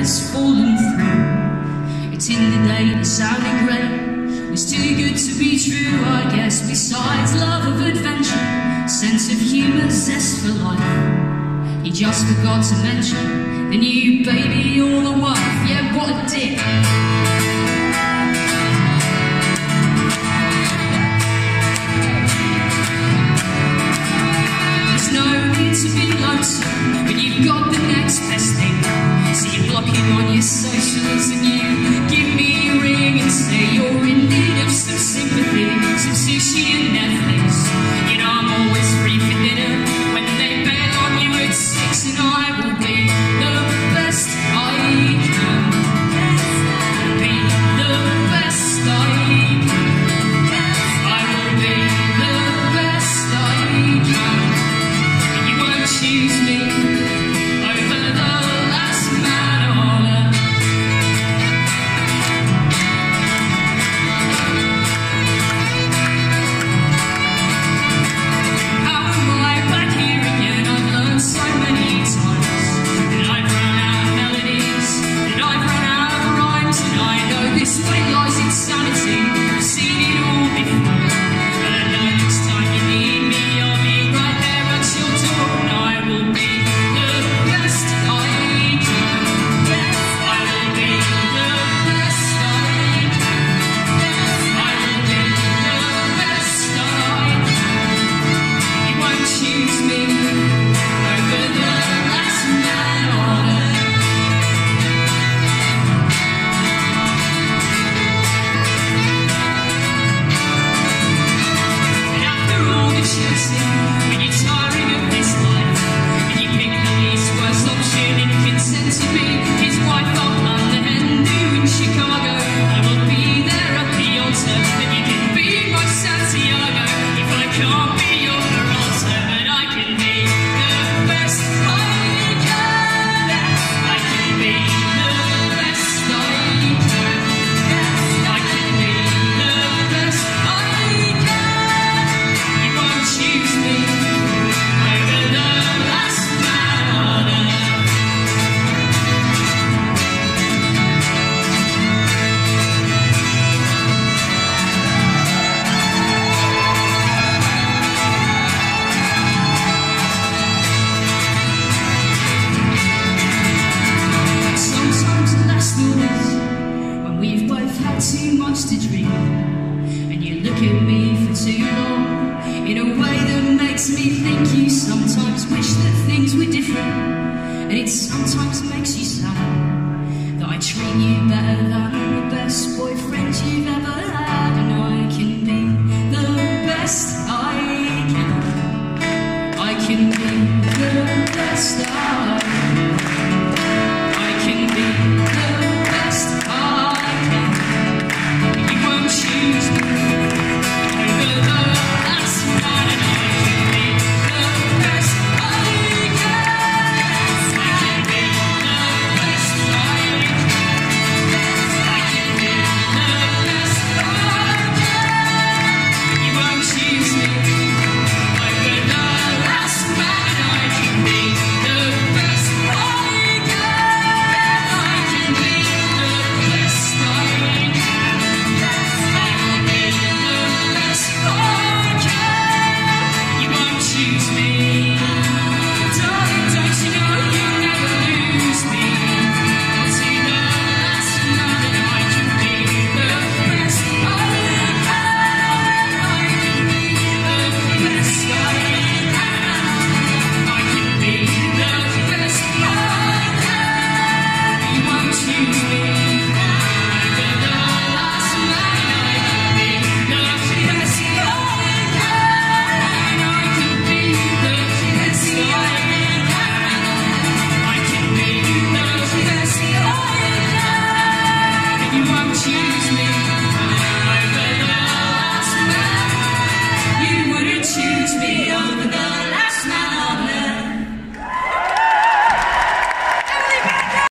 has fallen through. It's in the day, it sounded great. It's too good to be true, I guess. Besides love of adventure, sense of humour, zest for life. He just forgot to mention the new baby or the wife. Yeah, what a dick. to be lonesome, when you've got the next best thing walking on your socials I've had too much to drink. And you look at me for too long. In a way that makes me think you sometimes wish that things were different. And it sometimes makes you sad That I treat you better than the best boyfriend you've ever had.